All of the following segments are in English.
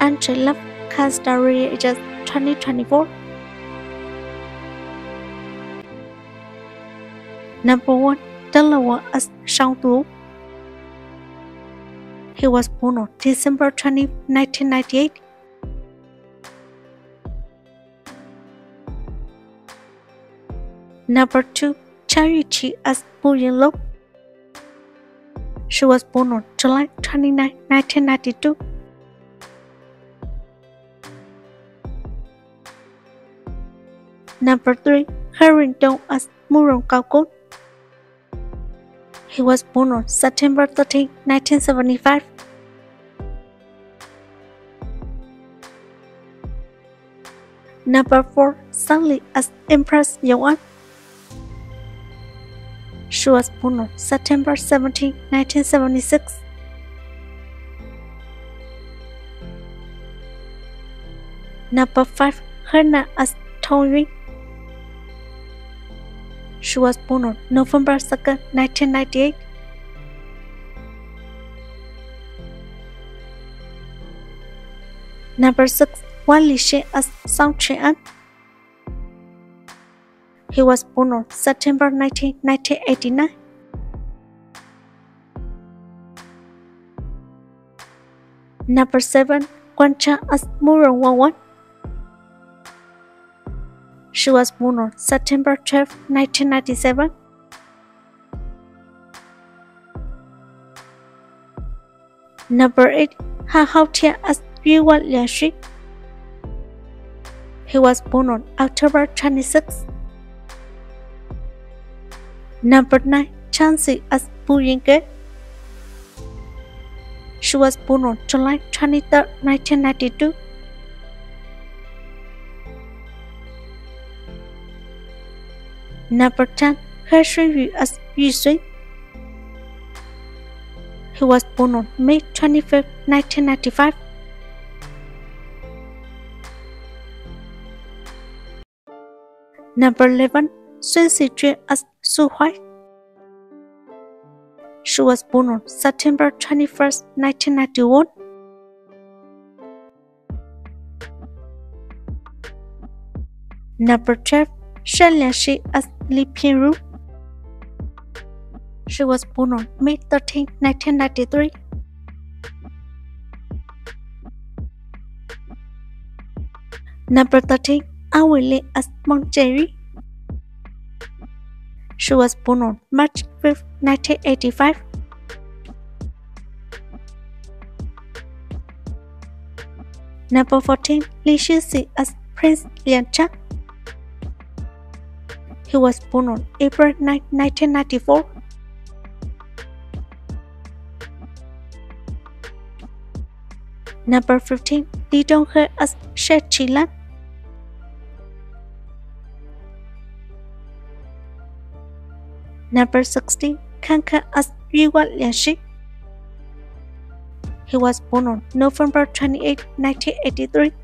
Angela Castari ages 2024. Number 1. Dylan Wang as Sean Wu. He was born on December 20, 1998. Number 2. Chen Yu Qi as Bullion Loop. She was born on July 29, 1992. Number 3. Harrington as Muron Kaukun. He was born on September 13, 1975. Number 4. Stanley as Empress Yuan. She was born on September 17, 1976. Number 5. Herna as Tong Yun. She was born on November 2, 1998. Number 6. Wang Lixie as Song Qian. He was born on September 19, 1989. Number 7. Guan Cha as Muron Wan She was born on September 12, 1997. Number 8. Ha Haotia as Yuan Lianxu. He was born on October 26. Number 9. Chansey as Bu Yingge. She was born on July 23, 1992. Number 10. He Shuiyu as Sui. He was born on May 25, 1995. Number 11. Sun Sijue as Su Huai. She was born on September 21, 1991. Number 12. Shen Lianxi as Li Pinru. She was born on May 13, 1993. Number 13. Awili as Mong Jerry. She was born on March 5, 1985. Number 14. Li Shixi as Prince Lian Chang. He was born on April 9, 1994. Number 15. Li Donghe as She Chilan. Number 16. Kanka as Yuan Lianxi. He was born on November 28, 1983.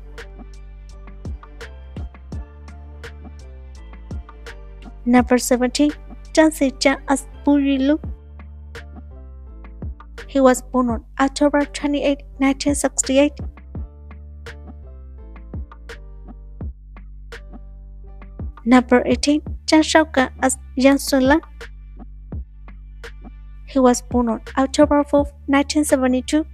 Number 17. Zhang Zijian as Yulu. He was born on October 28, 1968. Number 18. Zhang Shaogan as Yang Sunlan. He was born on October 4, 1972.